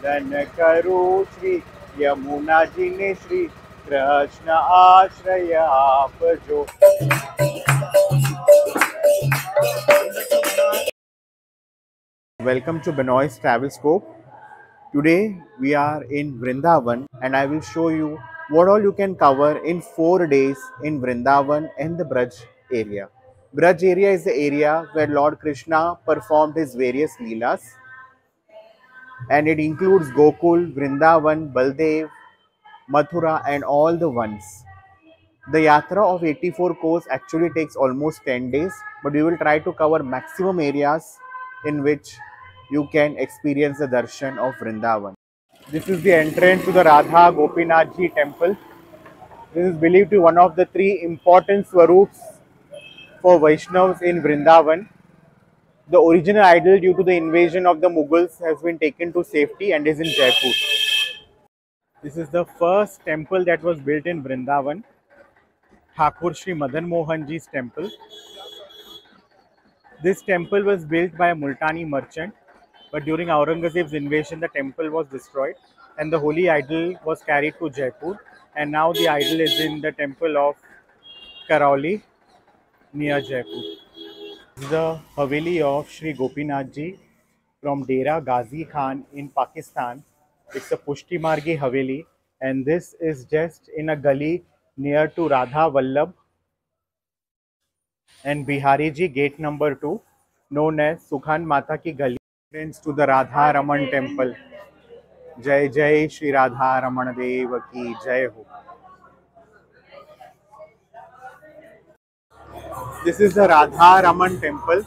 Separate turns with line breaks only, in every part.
Welcome to Binoy's Travel Scope. Today we are in Vrindavan and I will show you what all you can cover in 4 days in Vrindavan and the Braj area. Braj area is the area where Lord Krishna performed his various leelas and it includes Gokul, Vrindavan, Baldev, Mathura and all the ones. The yatra of 84 kos actually takes almost 10 days, but we will try to cover maximum areas in which you can experience the darshan of Vrindavan. This is the entrance to the Radha Gopinath Ji temple. This is believed to be one of the three important swarups for Vaishnavas in Vrindavan. The original idol, due to the invasion of the Mughals, has been taken to safety and is in Jaipur. This is the first temple that was built in Vrindavan. Thakur Sri Madan Mohan Ji's temple. This temple was built by a Multani merchant, but during Aurangzeb's invasion, the temple was destroyed and the holy idol was carried to Jaipur. And now the idol is in the temple of Karauli near Jaipur. The Haveli of Sri Gopinath Ji from Dera Ghazi Khan in Pakistan. It's a Pushti Margi Haveli, and this is just in a gully near to Radha Vallabh and Bihari Ji gate number 2 known as Sukhan Mata Ki Gali entrance to the Radha Raman temple Jai Jai Shri Radha Raman Dev ki Jai Ho This is the Radha Raman temple.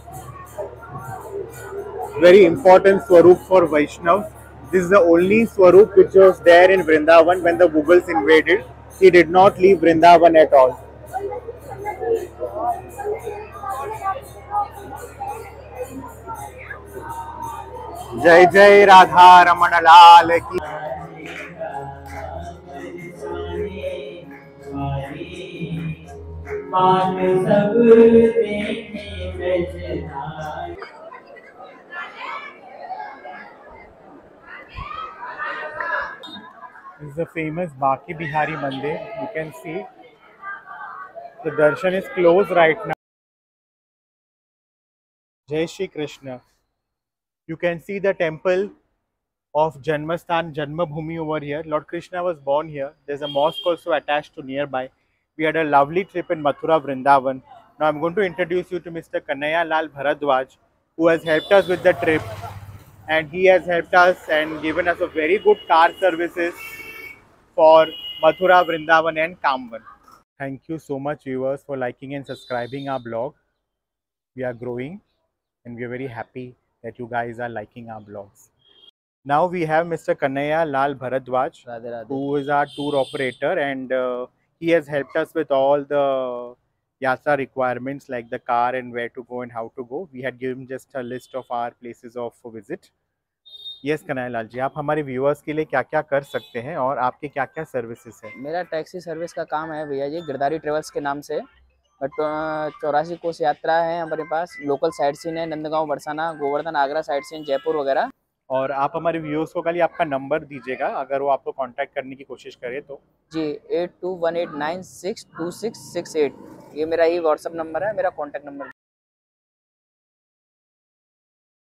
Very important Swarup for Vaishnavas. This is the only Swarup which was there in Vrindavan when the Mughals invaded. He did not leave Vrindavan at all. Jai Jai
Radha Ramana Lal ki
This is the famous Banke Bihari Mandir. You can see the darshan is closed right now. Jai Shri Krishna. You can see the temple of Janmasthan, Janmabhumi over here. Lord Krishna was born here. There's a mosque also attached to nearby. We had a lovely trip in Mathura Vrindavan. Now I'm going to introduce you to Mr. Kanaya Lal Bharadwaj, who has helped us with the trip. And he has helped us and given us a very good car services for Mathura, Vrindavan and Kamvan. Thank you so much viewers for liking and subscribing our blog. We are growing and we are very happy that you guys are liking our blogs. Now we have Mr. Kanaya Lal Bharadwaj,
Radhe, Radhe.
who is our tour operator and uh, he has helped us with all the yatra requirements like the car and where to go and how to go. We had given just a list of our places of visit. Yes, Kanaya Lal जी आप हमारे viewers के लिए क्या क्या कर सकते हैं और आपके क्या क्या सर्विसेज़ हैं
मेरा टैक्सी सर्विस का काम है भैया जी गिरधारी ट्रेवल्स के नाम से चौरासी कोस यात्रा है हमारे पास लोकल साइड सीन है नंदगांव बरसाना गोवर्धन आगरा साइड सीन जयपुर वगैरह
और आप हमारे व्यूअर्स को खाली आपका नंबर दीजिएगा, अगर वो आपको कांटेक्ट करने की कोशिश करे तो।
जी eight two one eight nine six two six six eight ये मेरा ही व्हाट्सअप नंबर है, मेरा कांटेक्ट नंबर